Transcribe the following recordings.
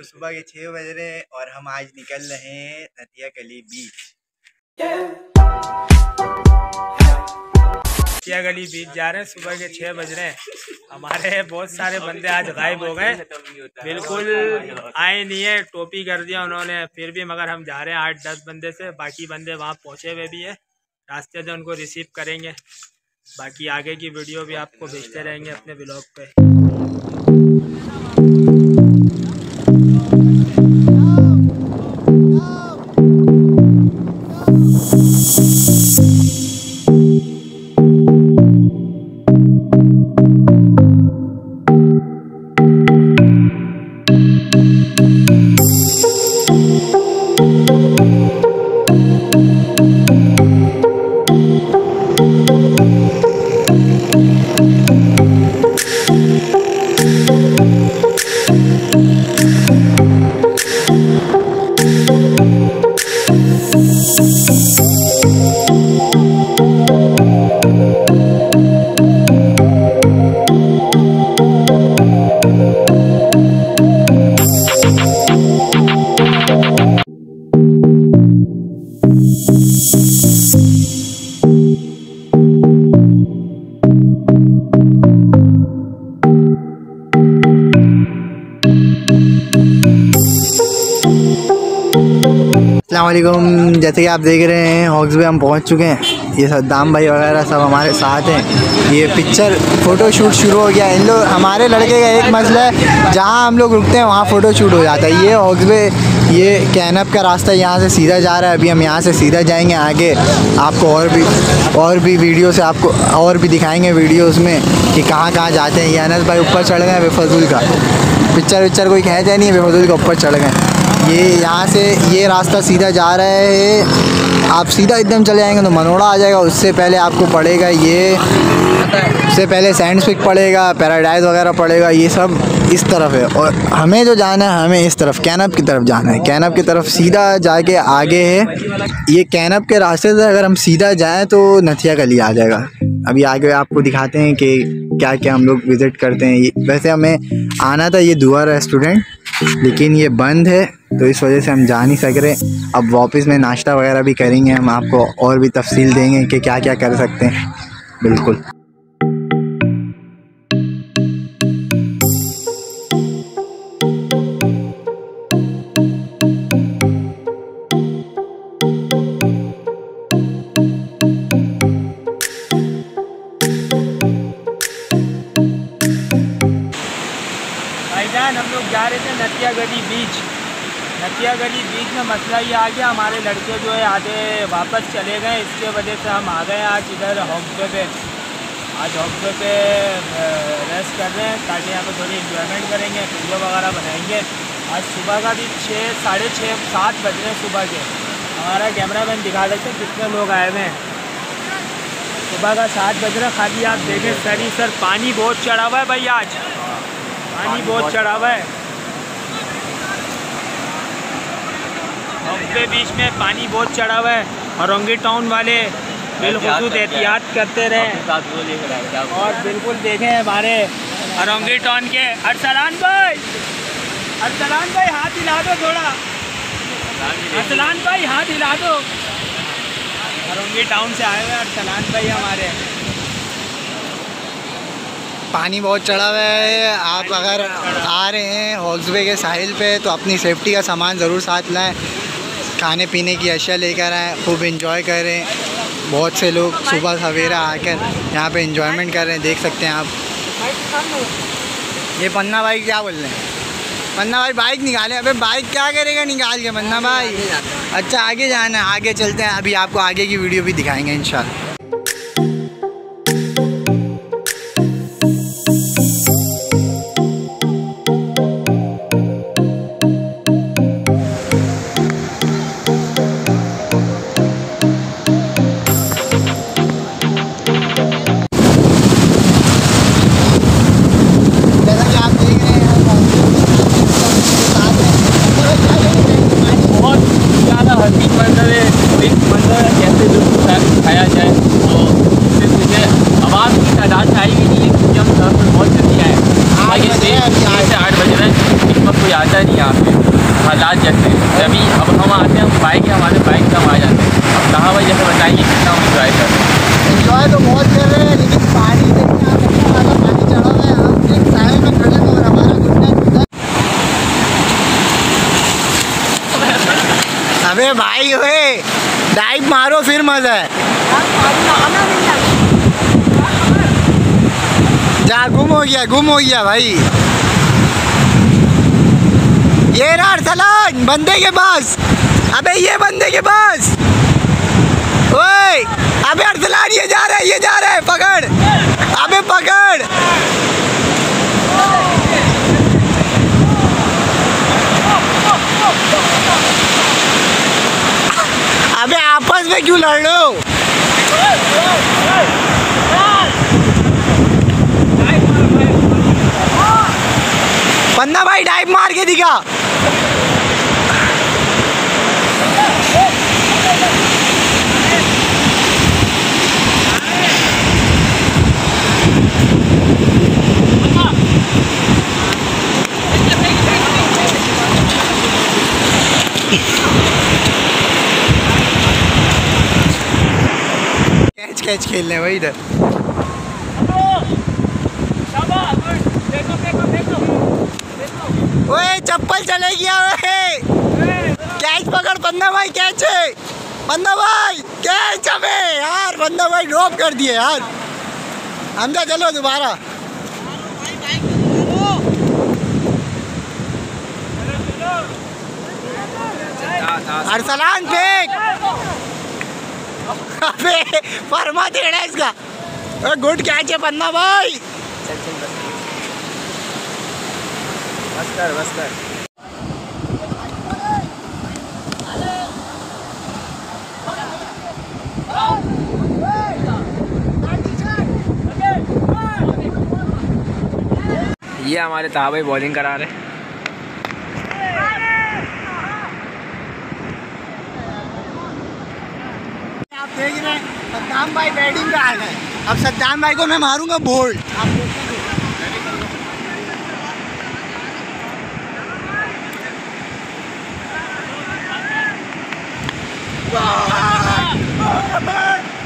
तो सुबह के छः बज रहे हैं और हम आज निकल रहे हैं नदिया कली बीच नदिया गली बीच जा रहे हैं, सुबह के छः बज रहे हैं। हमारे बहुत सारे बंदे आज गायब हो गए। बिल्कुल आए नहीं है, टोपी कर दिया उन्होंने। फिर भी मगर हम जा रहे हैं आठ, दस बंदे से। बाकी बंदे वहाँ पहुँचे हुए भी है। रास्ते से उनको रिसीव करेंगे। बाकी आगे की वीडियो भी आपको भेजते रहेंगे अपने ब्लॉग पे। अल्लाम जैसे कि आप देख रहे हैं हॉक्स में हम पहुँच चुके हैं। ये सद्दाम भाई वगैरह सब हमारे साथ हैं। ये पिक्चर फ़ोटो शूट शुरू हो गया। इन लोग, हमारे लड़के का एक मसला है, जहाँ हम लोग रुकते हैं, वहाँ फ़ोटो शूट हो जाता है। ये हॉक्स में ये कैनप का रास्ता यहाँ से सीधा जा रहा है। अभी हम यहाँ से सीधा जाएँगे आगे। आपको और भी और भी वीडियो से आपको और भी दिखाएँगे वीडियोस में कि कहाँ कहाँ जाते हैं। ये अनस भाई ऊपर चढ़ गए बेफजूल का। पिक्चर विक्चर कोई कहते नहीं है, बेफजूल का ऊपर चढ़ गए ये यहाँ से ये रास्ता सीधा जा रहा है। आप सीधा एकदम चले जाएँगे तो मनोड़ा आ जाएगा, उससे पहले आपको पड़ेगा ये। उससे पहले सैंड स्पिक पड़ेगा, पैराडाइज वगैरह पड़ेगा, ये सब इस तरफ़ है। और हमें जो जाना है, हमें इस तरफ़, कैनप की तरफ़ जाना है। कैनप की तरफ़ सीधा जाके आगे है। ये कैनप के रास्ते से अगर हम सीधा जाएँ तो नथिया गली आ जाएगा। अभी आगे आपको दिखाते हैं कि क्या क्या हम लोग विज़िट करते हैं। वैसे हमें आना था ये दुआ रेस्टोरेंट। लेकिन ये बंद है तो इस वजह से हम जा नहीं सक रहे। अब वापस में नाश्ता वगैरह भी करेंगे, हम आपको और भी तफसील देंगे कि क्या क्या कर सकते हैं। बिल्कुल। जा रहे थे नतिया गली बीच। नतिया गली बीच में मसला ये आ गया हमारे लड़के जो है आधे वापस चले गए इसके वजह से हम आ गए आज इधर हॉक्सवे पे। आज हॉक्सवे पे रेस्ट कर रहे हैं ताकि यहाँ पे थोड़ी इंजॉयमेंट करेंगे वीडियो वगैरह बनाएँगे। आज सुबह का भी छः साढ़े छः सात बज रहे हैं सुबह के। हमारा कैमरा मैन दिखा देते कितने लोग आए हुए हैं। सुबह का सात बज रहा खाली आप देखें सर ही सर पानी बहुत चढ़ा हुआ है भाई आज। पानी बहुत चढ़ा हुआ है। के बीच में पानी बहुत चढ़ा हुआ है और रोंगी टाउन वाले बिलखसूस एहतियात करते रहे। और बिल्कुल देखें हमारे अरोंगी टाउन के। अरसलान भाई अरसलान भाई हाथ हिला दो थोड़ा। अरसलान भाई हाथ हिला दो। अरोंगी टाउन से आए हुए अरसलान भाई हमारे। पानी बहुत चढ़ा हुआ है। आप अगर आ रहे हैं हॉक्सवे के साहिल पे तो अपनी सेफ्टी का सामान ज़रूर साथ लाएँ। खाने पीने की अशिया लेकर आए, खूब इंजॉय करें बहुत से लोग सुबह सवेरा आकर यहाँ पे इंजॉयमेंट कर रहे हैं, देख सकते हैं आप। ये पन्ना भाई क्या बोल रहे हैं? पन्ना भाई बाइक निकाले, अबे बाइक क्या करेगा निकाल के पन्ना भाई? अच्छा आगे जाना है, आगे चलते हैं। अभी आपको आगे की वीडियो भी दिखाएँगे इंशाल्लाह हालात जैसे जभी अब हम आते हैं हम बाइक है हमारे बाइक से हम आ जाते हैं। अब कहाँ भाई जैसे बताइए कितना हम इंजॉय कर रहे हैं। एंजॉय तो बहुत कर रहे हैं लेकिन पानी है हैं अबे भाई ओए डाइव मारो फिर मज़ा है। जा गुम हो गया गुम हो गया भाई। ये अरसलान बंदे के पास। अबे ये बंदे के पास। ओए, अबे अरसलान ये जा रहा है ये जा रहा है पकड़। अबे पकड़। अबे आपस में क्यों लड़ रहे हो? पन्ना भाई डाइव मार के दिखा। कैच खेल रहे हैं भाई इधर। ओए, चप्पल चले गया, ओए। कैच पकड़ बंदा भाई कैच है बंदा भाई कैच अबे, यार बंदा भाई ड्रॉप कर दिए, यार। हमजा चलो दोबारा। अरसलान फेंक। अबे फरमा टेढ़ा है इसका। ओए गुड कैच है बंदा भाई। बस कर बस कर ये हमारे ताबे बॉलिंग करा रहे आप देख रहे हैं, सद्दाम भाई बैटिंग आ गए। अब सद्दाम भाई को मैं मारूँगा आप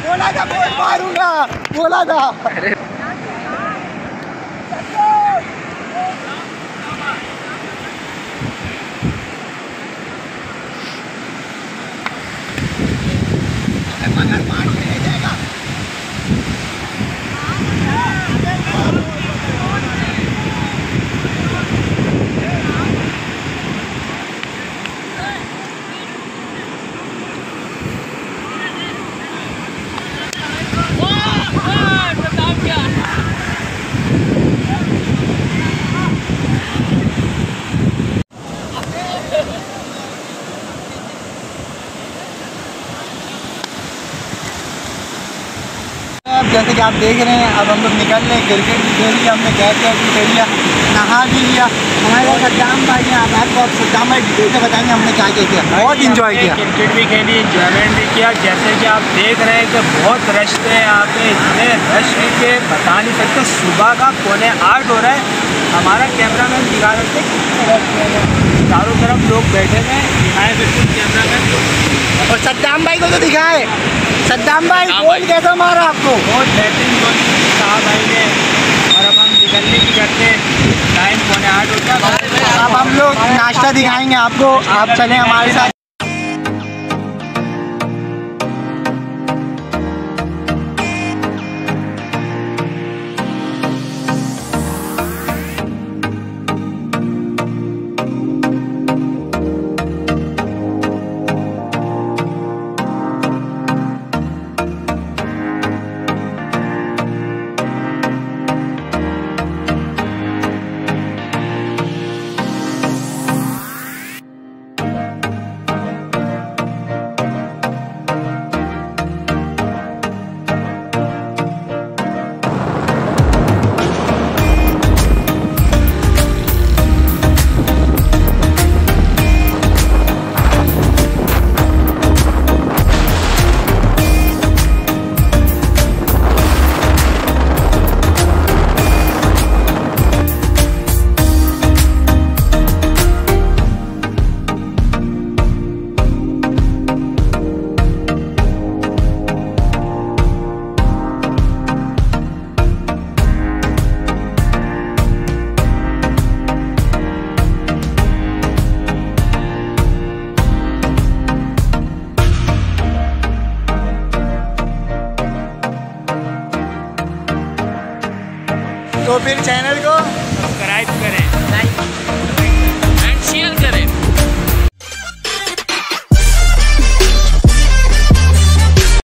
बोला था, बोल मारूँगा बोला था। मगर पानी नहीं देगा अब जैसे कि आप देख रहे हैं अब हम लोग निकल रहे हैं क्रिकेट भी खेल लिया हमने कैच वैच भी खेल लिया नहा भी लिया। हमारे पास सद्दाम भाई हैं आप आपको अब सद्दाम भाई डिटेल से बताएँगे हमने क्या क्या किया। बहुत इंजॉय किया। क्रिकेट भी खेली इंजॉयमेंट भी किया। जैसे कि आप देख रहे हैं कि बहुत रश थे यहाँ पे इतने रश है कि बता नहीं सकते सुबह का पौने आठ हो रहा है। हमारा कैमरा मैन दिखा रहे थे कितने चारों तरफ़ लोग बैठे थे दिखाए बिल्कुल कैमरा मैन और सद्दाम भाई को तो दिखाए। सद्दाम भाई भाई। कैसा मारा आपको? बहुत बेहतरीन साहब ने और अब हम निकलने की करते टाइम पौने आठ होता है अब हम लोग नाश्ता दिखाएँगे आपको। आप चलें हमारे साथ। तो फिर चैनल को